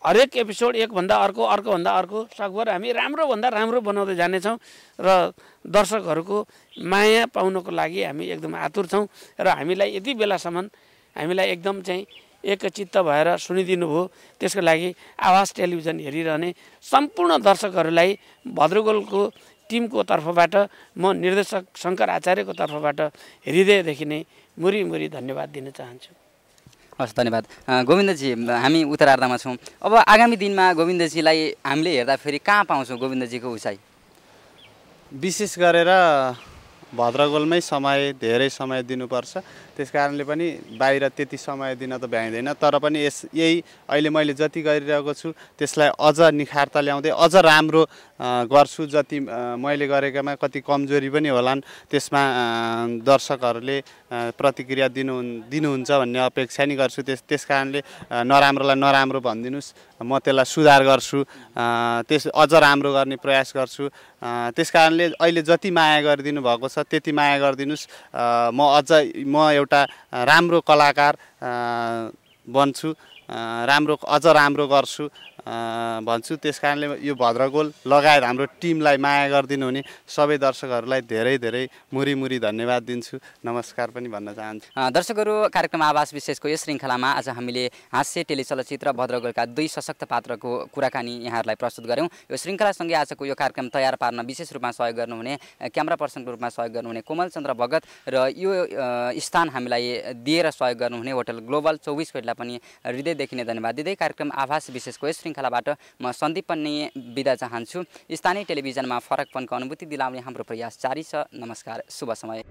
हरेक एपिसोड एकभन्दा अर्को अर्कोभन्दा अर्को सकभर हामी राम्रोभन्दा राम्रो बनाउँदै जानेछौँ र दर्शकहरूको माया पाउनको लागि हामी एकदम आतुर छौँ र हामीलाई यति बेलासम्म हामीलाई एकदम चाहिँ एकचित्त भएर सुनिदिनु भयो। त्यसको लागि आवाज टेलिभिजन हेरिरहने सम्पूर्ण दर्शकहरूलाई भद्रगोलको टिमको तर्फबाट म निर्देशक शङ्कर आचार्यको तर्फबाट हृदयदेखि नै मुरी मुरी धन्यवाद दिन चाहन्छु। हस् धन्यवाद। गोविन्दजी हामी उत्तरार्धमा छौँ। अब आगामी दिनमा गोविन्दजीलाई हामीले हेर्दाखेरि कहाँ पाउँछौँ गोविन्दजीको उचाइ? विशेष गरेर भद्रगोलमै समय धेरै समय दिनुपर्छ। त्यस कारणले पनि बाहिर त्यति समय दिन त भ्याइँदैन तर पनि यस यही अहिले मैले जति गरिरहेको छु त्यसलाई अझ निखारता ल्याउँदै अझ राम्रो गर्छु जति मैले गरेकामा कति कमजोरी पनि होलान् त्यसमा दर्शकहरूले प्रतिक्रिया दिनु दिनुहुन्छ भन्ने अपेक्षा नि गर्छु। त्यस त्यस कारणले नराम्रोलाई नराम्रो भनिदिनुहोस् म त्यसलाई सुधार गर्छु त्यस अझ राम्रो गर्ने प्रयास गर्छु। त्यस कारणले अहिले जति माया गरिदिनु भएको छ त्यति माया गरिदिनुहोस्। म अझ म एउटा राम्रो कलाकार बन्छु। राम्रो अझ राम्रो गर्छु भन्छु। त्यस कारणले यो भद्रगोल लगायत हाम्रो टिमलाई माया गरिदिनु हुने सबै दर्शकहरूलाई धेरै धेरै मुरी मुरी धन्यवाद दिन्छु। नमस्कार पनि भन्न चाहन्छु। दर्शकहरू कार्यक्रम आवास विशेषको यस श्रृङ्खलामा आज हामीले हास्य टेलिचलचित्र भद्रगोलका दुई सशक्त पात्रको कुराकानी यहाँहरूलाई प्रस्तुत गऱ्यौँ। यो श्रृङ्खलासँगै आजको यो कार्यक्रम तयार पार्न विशेष रूपमा सहयोग गर्नुहुने क्यामरा पर्सनको रूपमा सहयोग गर्नुहुने कोमल चन्द्र भगत र यो स्थान हामीलाई दिएर सहयोग गर्नुहुने होटल ग्लोबल चौबिस कोटलाई पनि हृदयदेखि नै धन्यवाद। दिँदै कार्यक्रम आभास विशेषको यस श्रृङ्खलाबाट म सन्दीप पनि बिदा चाहन्छु। स्थानीय टेलिभिजनमा फरकपनको अनुभूति दिलाउने हाम्रो प्रयास जारी छ। नमस्कार शुभ समय।